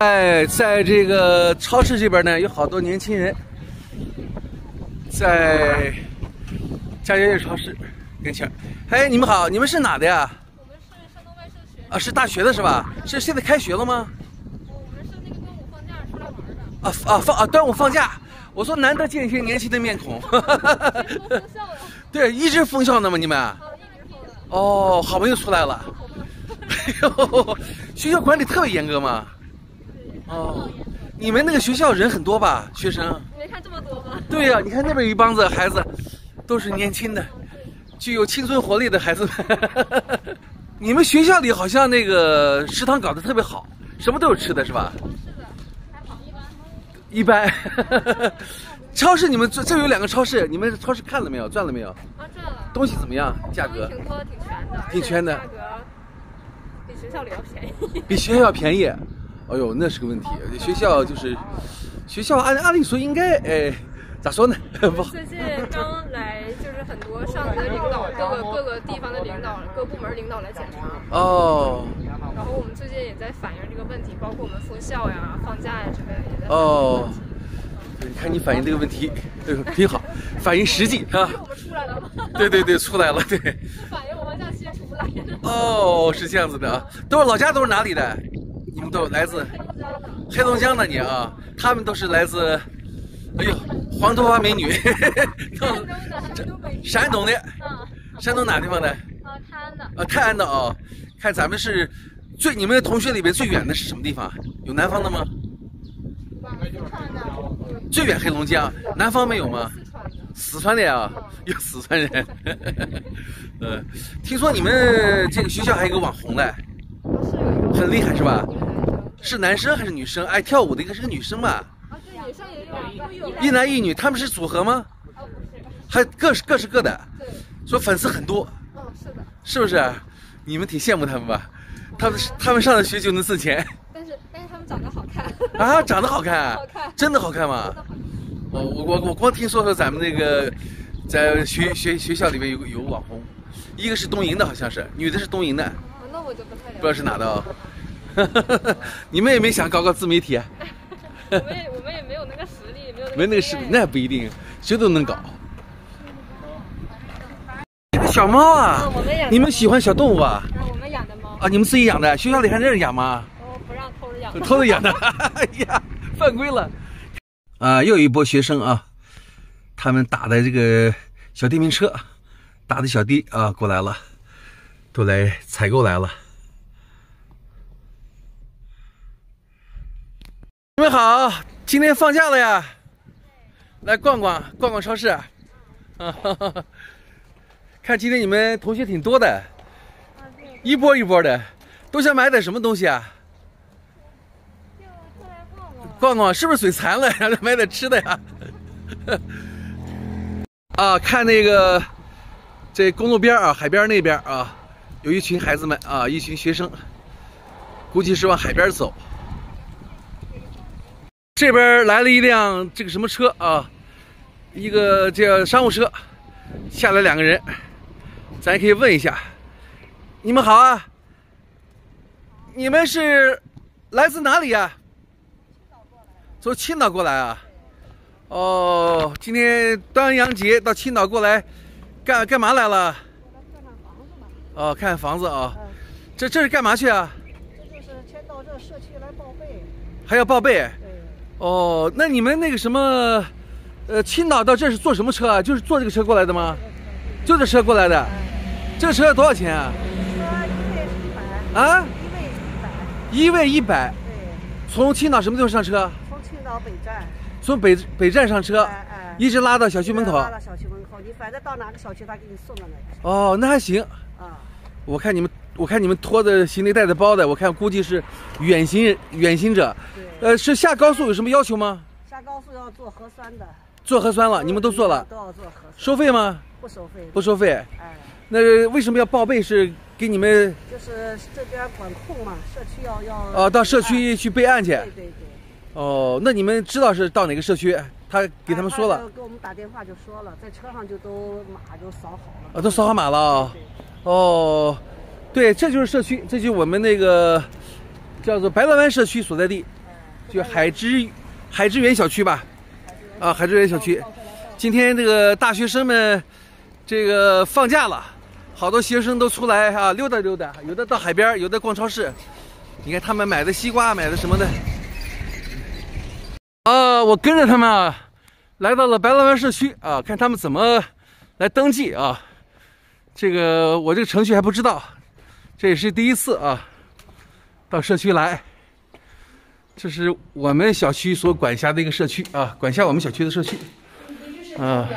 哎，在这个超市这边呢，有好多年轻人在家家悦超市跟前。哎，你们好，你们是哪的呀？我们是山东外社学啊，是大学的是吧？是现在开学了吗？我们是那个端午放假出来玩的。啊啊放啊端午放假，我说难得见一些年轻的面孔。对，一直封校呢吗？你们？哦，好不容易出来了。哎呦，学校管理特别严格吗？哦，你们那个学校人很多吧？学生？你没看这么多吗？对呀、你看那边有一帮子孩子，都是年轻的，具有青春活力的孩子们。你们学校里好像那个食堂搞得特别好，什么都有吃的是吧？是的，还好一般。一般。超市你们这这有两个超市，你们超市看了没有？转了没有？啊，转了。东西怎么样？价格挺多，挺全的，挺全的价格比学校里要便宜。比学校要便宜。哎呦，那是个问题。学校就是学校按按理说应该哎，咋说呢？最近刚来，就是很多上级的领导，各个各个地方的领导，各部门领导来检查。哦然后我们最近也在反映这个问题，包括我们封校呀、放假呀之类的，哦。，你看你反映这个问题，呃，挺好，反映实际啊。我们出来了吗？对对对，出来了，对。是 反映我们假期出来。哦，是这样子的啊，都是老家都是哪里的？你们都来自黑龙江的你啊？他们都是来自，哎呦，黄头发美女，山东的，山东北山东的，啊山东哪地方的？啊，泰安的。啊，泰安的啊。看咱们是最你们的同学里边最远的是什么地方？有南方的吗？最远黑龙江，南方没有吗？四川的，呀，有四川人。呃，听说你们这个学校还有个网红嘞，很厉害是吧？是男生还是女生？爱跳舞的一个是个女生吧？啊，对，女生也有，都有。一男一女，他们是组合吗？哦，不是，还各是各是各的，对，说粉丝很多，嗯，是的，是不是？你们挺羡慕他们吧？他们他们上了学就能挣钱但是但是他们长得好看，啊，长得好看，好看真的好看吗？我我我我光听说说咱们那个在学学学校里面有个有网红，一个是东营的，好像是女的是东营的，啊那我就不太了解。不知道是哪的哦。你们也没想搞搞自媒体啊？我们也我们也没有那个实力，没有没那个实力，那不一定，谁都能搞。这个小猫啊嗯我们养，你们喜欢小动物啊？啊我们养的猫，啊，你们自己养的？学校里还让人养吗？哦，不让偷着养。偷着养的，哎呀，犯规了。啊，又一波学生啊，他们打的这个小电瓶车，打的小弟啊过来了，都来采购来了。你们好，今天放假了呀，来逛逛逛逛超市。啊，哈 哈看今天你们同学挺多的，一波一波的，都想买点什么东西啊？逛逛。逛逛是不是嘴馋了，然 后买点吃的呀？啊，看那个这公路边啊，海边那边啊，有一群孩子们啊，一群学生，估计是往海边走。这边来了一辆这个什么车啊，一个这商务车，下来两个人，咱可以问一下，你们好啊，你们是来自哪里呀、从青岛过来啊？哦，今天端阳节到青岛过来，干干嘛来了？哦，看房子啊。这这是干嘛去啊？这就是先到这社区来报备。还要报备？对，哦，那你们那个什么，呃，青岛到这是坐什么车啊？就是坐这个车过来的吗？就这车过来的。这个车多少钱啊？说一位是一百，啊，一位一百。一位一百。对，从青岛什么地方上车？从青岛北站。从北北站上车哎哎，一直拉到小区门口。拉到小区门口，你反正到哪个小区，他给你送到哪个。哦，那还行。啊，我看你们，我看你们拖的行李带的包的，我看估计是远行远行者。对。呃，是下高速有什么要求吗？下高速要做核酸的。做核酸了，你们都做了，都要做核酸。收费吗？不收费。不收费。哎，那为什么要报备？是给你们就是这边管控嘛，社区要要。哦、到社区去备案去。对对对。哦，那你们知道是到哪个社区？他给他们说了。哎给我们打电话就说了，在车上就都码都扫好了。啊，都扫好码了对哦，对，这就是社区，这就是我们那个叫做白乐湾社区所在地。就海之海之源小区吧，啊，海之源小区。今天这个大学生们这个放假了，好多学生都出来啊溜达溜达，有的到海边，有的逛超市。你看他们买的西瓜，买的什么的。啊，我跟着他们啊，来到了白浪湾社区啊，看他们怎么来登记啊。这个我这个程序还不知道，这也是第一次啊，到社区来。这是我们小区所管辖的一个社区啊，管辖我们小区的社区。啊。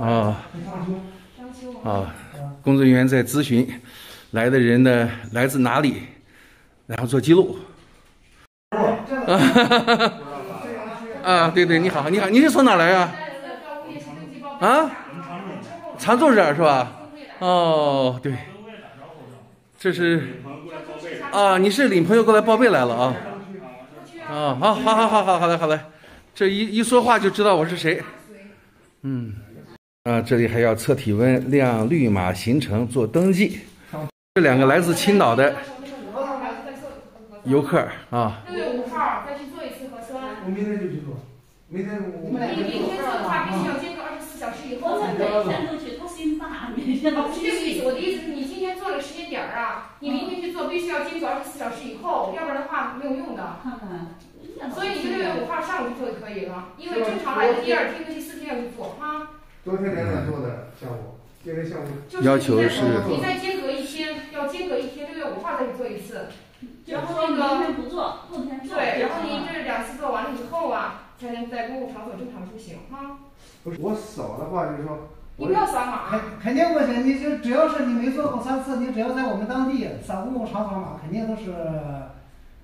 啊。啊。工作人员在咨询来的人呢来自哪里，然后做记录。啊，对对，你好，你好，你是从哪来啊？啊？常住这儿是吧？哦，对。这是。啊，你是领朋友过来报备来了啊？啊，好，好，好，好，好，好嘞，好嘞。这一一说话就知道我是谁。嗯。啊，这里还要测体温、亮绿码、行程、做登记。这两个来自青岛的游客啊。六月五号再去做一次核酸。我明天就去做。明天我。你明天做的话，必须要间隔二十四小时以后才可以。天都去，他心大，明天。不是这个意思，我的意思是你今天做了时间点儿啊，你明天去做，必须要间隔二十四小时以后，要不然的话没有用的。看看。所以你就六月五号上午去做就可以了，因为正常来的第二天跟第四天要去做哈。昨天两点做的下午，今天下午。要求是。你再间隔一天，要间隔一天，六月五号再去做一次。然后那个。明天不做，后天做。对，然后您这两次做完了以后啊。才能在公共场所正常出行哈。不是我扫的话，就是说。你不要扫码。肯肯定不行，你就只要是你没做过三次，你只要在我们当地扫公共场所码，肯定都是，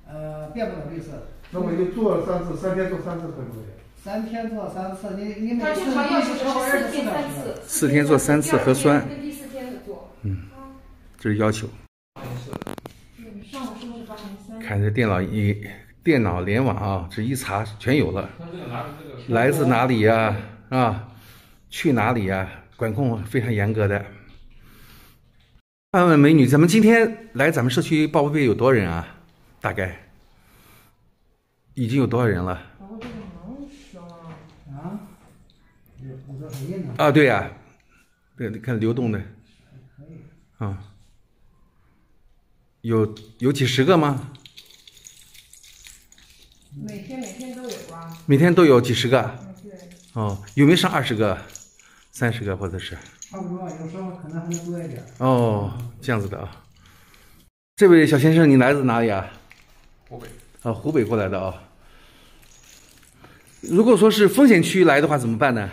呃，变不了绿色。那我就做了三次，三天做三次可不可以？三天做三次，你你每次必须超过二十四小时。四天做三次核酸。跟第四天的做。嗯。这是要求。嗯，上午是不是八点三？看这电脑一。电脑联网啊，这一查全有了。来自哪里呀？啊，去哪里呀？管控非常严格的。问问美女，咱们今天来咱们社区报备有多少人啊？大概已经有多少人了？啊？啊，对呀，对，你看流动的。啊。有有几十个吗？每天每天都有啊，每天都有几十个。对。哦，有没有上二十个、三十个或者是？差不多，有时候可能还能多一点。哦，这样子的啊。这位小先生，你来自哪里啊？湖北。啊，湖北过来的啊。如果说是风险区来的话，怎么办呢？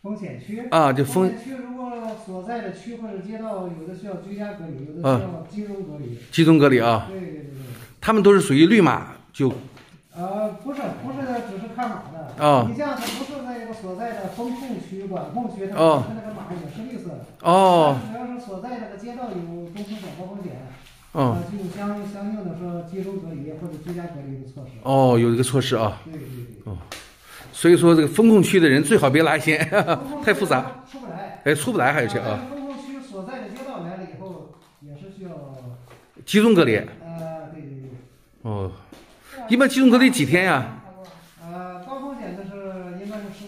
风险区。啊，就风。风险区如果所在的区或者街道，有的需要居家隔离，有的需要集中隔离。集中隔离啊。对对对对。他们都是属于绿码，就，呃，不是，不是，只是看码的。哦。你像他不所在的风控区、管控区，他那个码也是绿色的。哦。只要是所在那个街道有中风险、高风险，哦，就有相相应的说集中隔离或者居家隔离的措施。哦，有一个措施啊。对对对。哦，所以说这个风控区的人最好别来先，太复杂。出不来。哎，出不来还有些啊。风控区所在的街道来了以后，也是需要。集中隔离。呃，对对对哦，一般集中隔离几天呀？呃，高风险的是应该是十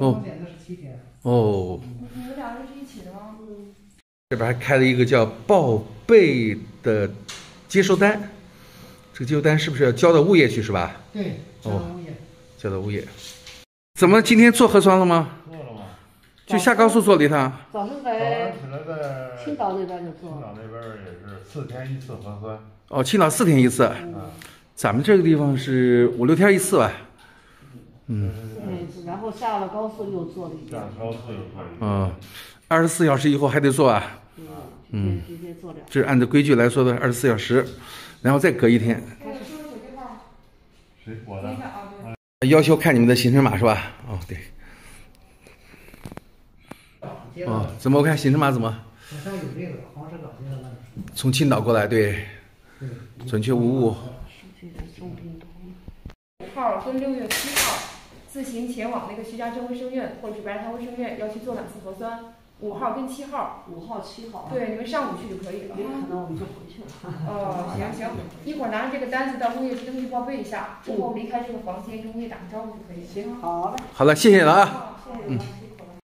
哦。你们俩是一起的吗？这边还开了一个叫报备的接收单，这个接收单是不是要交到物业去是吧？对，交到物业。交到物业。怎么今天做核酸了吗？做了吗？就下高速做了一趟。早上在青岛那边就做。青岛那边也是四天一次核酸。哦，青岛四天一次，咱们这个地方是五六天一次吧。嗯。然后下了高速又坐了一遍。高速。嗯，二十四小时以后还得做啊。嗯。直接做这是按照规矩来说的，二十四小时，然后再隔一天。谁？我的。要求看你们的行程码是吧？哦，对。哦，怎么我看行程码怎么？好像有这个黄石港那个。从青岛过来，对。准确无误。五号跟六月七号自行前往那个徐家镇卫生院或者是白塔卫生院，要去做两次核酸。五号跟七号。五号、七号。对，你们上午去就可以了。有可能我们就回去了。哦，行行，一会儿拿着这个单子到物业去登记报备一下，之后离开这个房间跟物业打个招呼就可以了。行，好嘞。好了，谢谢了啊。谢谢。